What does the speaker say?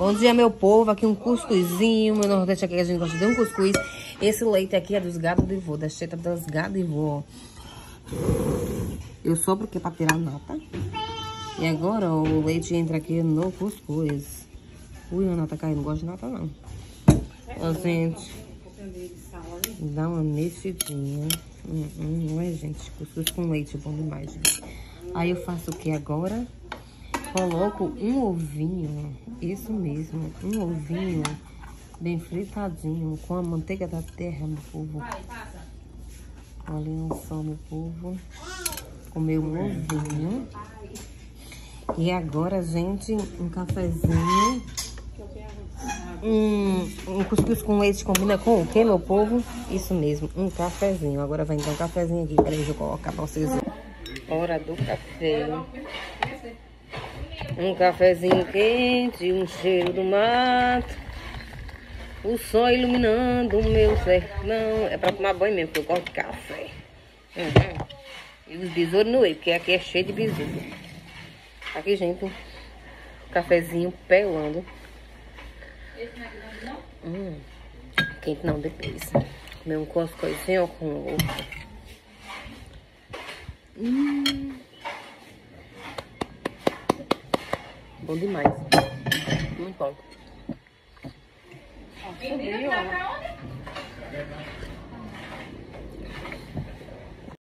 Bom dia, meu povo. Aqui um cuscuzinho. Meu nordeste aqui a gente gosta de um cuscuz. Esse leite aqui é dos gados de vô, da cheta das gadas de vô. Eu só porque pra tirar nota. E agora o leite entra aqui no cuscuz. Ui, a nota caiu. Não gosto de nota, não. Ó, gente. Dá uma mexidinha. Hum, hum, não é, gente? Cuscuz com leite é bom demais, gente. Aí eu faço o que agora? Coloco um ovinho, isso mesmo, um ovinho bem fritadinho com a manteiga da terra, meu povo. Olha só, meu povo. Comeu um ovinho. E agora, gente, um cafezinho. Um, um cuscuz com leite combina com o que, meu povo? Isso mesmo, um cafezinho. Agora vai dar um cafezinho aqui. Peraí, deixa eu colocar pra vocês. Hora do café. Um cafezinho quente, um cheiro do mato. O sol iluminando o meu sertão. É pra tomar banho mesmo, porque eu gosto de café. Uhum. E os besouros no meio, porque aqui é cheio de besouro. Aqui, gente, um cafezinho pelando. Hum, quente não, depois. Comer um coscoizinho com ovo. Hum. Bom demais. Muito bom. Ó.